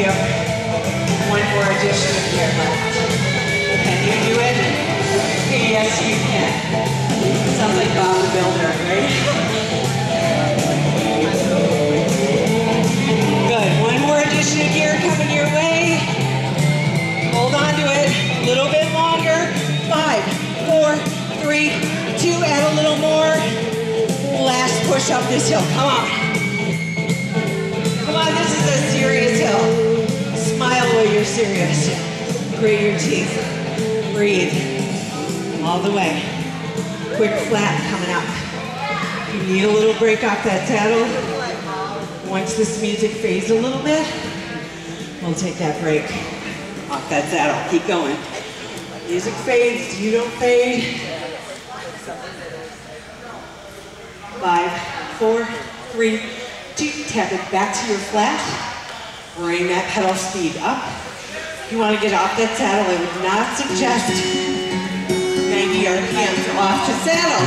We have one more addition gear left. Can you do it? Three, two. Add a little more. Last push up this hill. Come on. Come on, this is a serious hill. Smile while you're serious. Grate your teeth. Breathe. All the way. Quick flat coming up. You need a little break off that saddle, once this music fades a little bit, we'll take that break off that saddle. Keep going. Music fades, you don't fade. Five, four, three, two. Tap it back to your flat. Bring that pedal speed up. If you want to get off that saddle, I would not suggest 90 RPMs off to saddle.